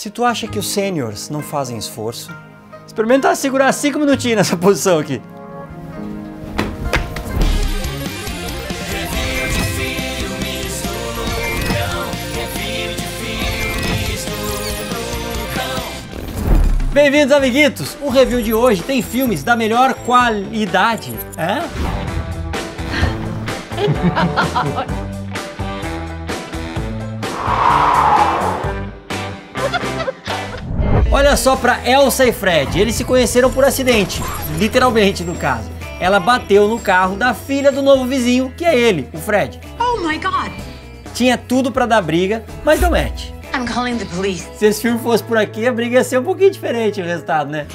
Se tu acha que os seniors não fazem esforço, experimenta segurar 5 minutinhos nessa posição aqui. Bem-vindos, amiguitos! O review de hoje tem filmes da melhor qualidade. Hã? Olha só para Elsa e Fred, eles se conheceram por acidente, literalmente no caso. Ela bateu no carro da filha do novo vizinho, que é ele, o Fred. Oh my god! Tinha tudo para dar briga, mas deu match. I'm calling the police. Se esse filme fosse por aqui, a briga ia ser um pouquinho diferente o resultado, né?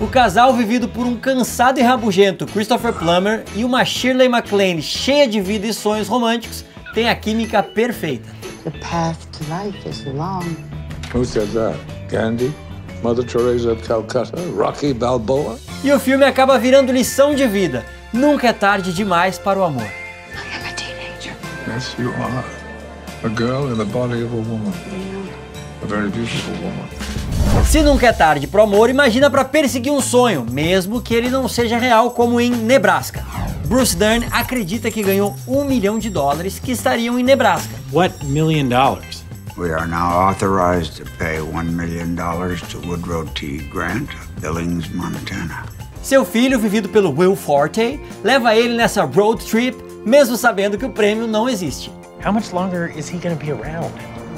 O casal vivido por um cansado e rabugento Christopher Plummer e uma Shirley MacLaine cheia de vida e sonhos românticos tem a química perfeita. The path to life is long. Who said that? Gandhi? Mother Teresa of Calcutta? Rocky Balboa? E o filme acaba virando lição de vida. Nunca é tarde demais para o amor. I am a teenager. Yes, you are. A girl in the body of a woman. A very beautiful woman. Se nunca é tarde pro amor, imagina para perseguir um sonho, mesmo que ele não seja real, como em Nebraska. Bruce Dern acredita que ganhou um milhão de dólares que estariam em Nebraska. What million dollars? We are now authorized to pay $1 million to Woodrow T. Grant of Billings, Montana. Seu filho, vivido pelo Will Forte, leva ele nessa road trip, mesmo sabendo que o prêmio não existe. How much longer is he going to be around?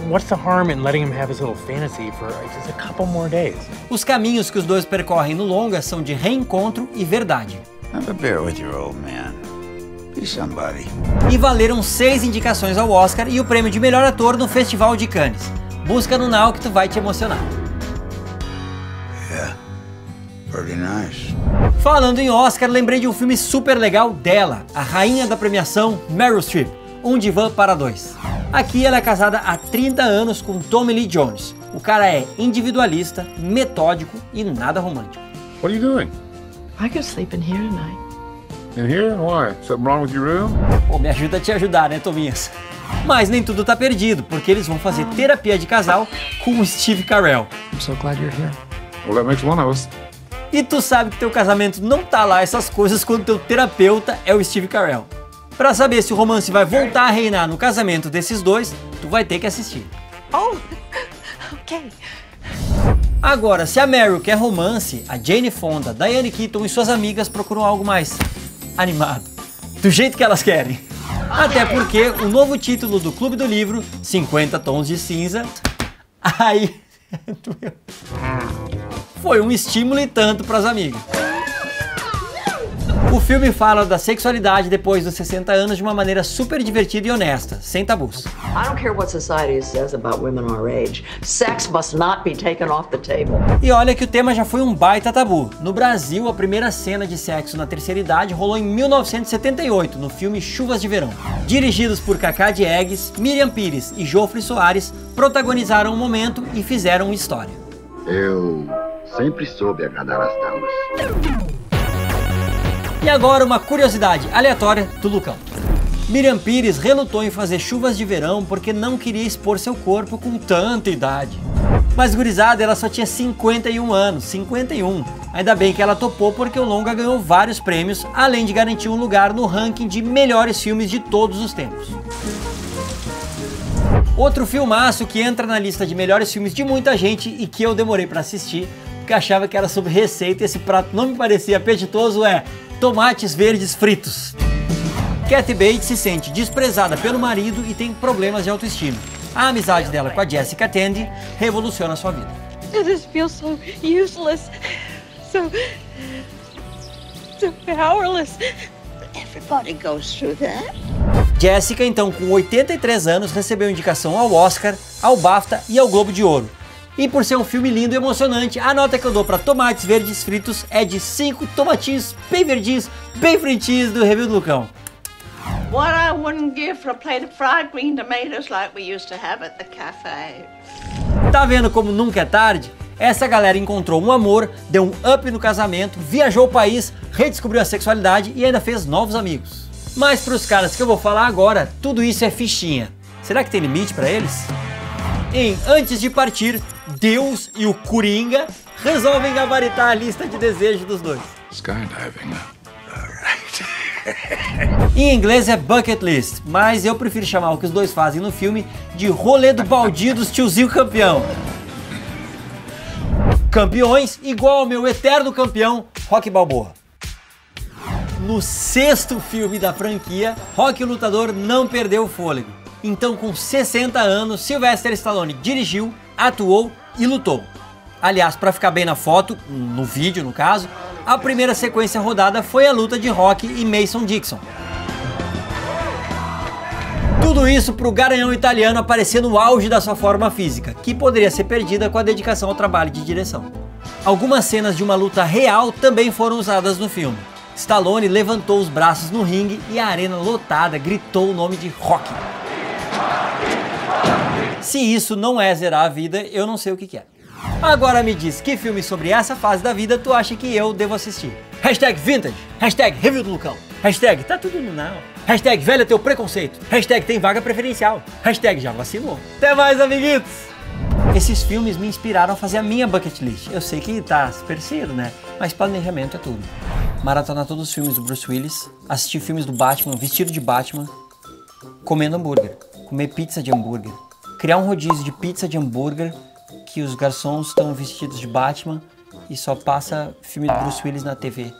What's the harm in letting him have his little fantasy for just a couple more days? Os caminhos que os dois percorrem no longa são de reencontro e verdade. Have a beer with your old man. Be somebody. E valeram seis indicações ao Oscar e o prêmio de melhor ator no Festival de Cannes. Busca no Now que tu vai te emocionar. Yeah. Pretty nice. Falando em Oscar, lembrei de um filme super legal dela, a rainha da premiação Meryl Streep, Um Divã para Dois. Aqui ela é casada há 30 anos com Tommy Lee Jones. O cara é individualista, metódico e nada romântico. What are you doing? I could sleep in here tonight. In here? Why? Something wrong with your room? Pô, me ajuda a te ajudar, né, Tominhas? Mas nem tudo tá perdido, porque eles vão fazer terapia de casal com o Steve Carell. I'm so glad you're here. Well, that makes one of us. E tu sabe que teu casamento não tá lá essas coisas quando teu terapeuta é o Steve Carell. Pra saber se o romance vai voltar a reinar no casamento desses dois, tu vai ter que assistir. Oh, okay. Agora, se a Meryl quer romance, a Jane Fonda, Diane Keaton e suas amigas procuram algo mais animado. Do jeito que elas querem. Até porque o novo título do Clube do Livro, 50 Tons de Cinza, aí foi um estímulo e tanto para as amigas. O filme fala da sexualidade depois dos 60 anos de uma maneira super divertida e honesta, sem tabus. I don't care what society says about women our age. Sex must not be taken off the table. E olha que o tema já foi um baita tabu. No Brasil, a primeira cena de sexo na terceira idade rolou em 1978, no filme Chuvas de Verão. Dirigidos por Cacá Diegues, Miriam Pires e Jofre Soares, protagonizaram o momento e fizeram história. Eu sempre soube agradar as damas. E agora uma curiosidade aleatória do Lucão. Miriam Pires relutou em fazer chuvas de verão porque não queria expor seu corpo com tanta idade. Mas gurizada, ela só tinha 51 anos, 51. Ainda bem que ela topou porque o longa ganhou vários prêmios, além de garantir um lugar no ranking de melhores filmes de todos os tempos. Outro filmaço que entra na lista de melhores filmes de muita gente e que eu demorei para assistir, porque achava que era sobre receita e esse prato não me parecia apetitoso é Tomates Verdes Fritos. Kathy Bates se sente desprezada pelo marido e tem problemas de autoestima. A amizade dela com a Jessica Tandy revoluciona sua vida. I just feel so useless. So. so powerless. Everybody goes through that. Jessica, então com 83 anos, recebeu indicação ao Oscar, ao BAFTA e ao Globo de Ouro. E por ser um filme lindo e emocionante, a nota que eu dou para Tomates Verdes Fritos é de 5 tomatinhos bem verdinhos, bem fritinhos do Review do Lucão. What I wouldn't give for a plate of fried green tomatoes like we used to have at the cafe. Tá vendo como nunca é tarde? Essa galera encontrou um amor, deu um up no casamento, viajou o país, redescobriu a sexualidade e ainda fez novos amigos. Mas para os caras que eu vou falar agora, tudo isso é fichinha. Será que tem limite para eles? Em Antes de Partir, Deus e o Coringa resolvem gabaritar a lista de desejos dos dois. Skydiving. Em inglês é bucket list, mas eu prefiro chamar o que os dois fazem no filme de rolê do baldio dos tiozinho campeão. Campeões igual ao meu eterno campeão, Rock Balboa. No sexto filme da franquia, Rock o Lutador não perdeu o fôlego. Então, com 60 anos, Sylvester Stallone dirigiu, atuou e lutou. Aliás, para ficar bem na foto, no vídeo no caso, a primeira sequência rodada foi a luta de Rock e Mason Dixon. Tudo isso para o garanhão italiano aparecer no auge da sua forma física, que poderia ser perdida com a dedicação ao trabalho de direção. Algumas cenas de uma luta real também foram usadas no filme. Stallone levantou os braços no ringue e a arena lotada gritou o nome de Rock. Se isso não é zerar a vida, eu não sei o que, que é. Agora me diz, que filme sobre essa fase da vida tu acha que eu devo assistir? Hashtag vintage, hashtag review do Lucão, hashtag tá tudo no não, hashtag velha teu preconceito, hashtag tem vaga preferencial, hashtag já vacinou. Até mais, amiguitos! Esses filmes me inspiraram a fazer a minha bucket list. Eu sei que tá super cedo, né? Mas planejamento é tudo. Maratonar todos os filmes do Bruce Willis, assistir filmes do Batman, vestido de Batman, comendo hambúrguer, comer pizza de hambúrguer, criar um rodízio de pizza de hambúrguer que os garçons estão vestidos de Batman e só passa filme do Bruce Willis na TV.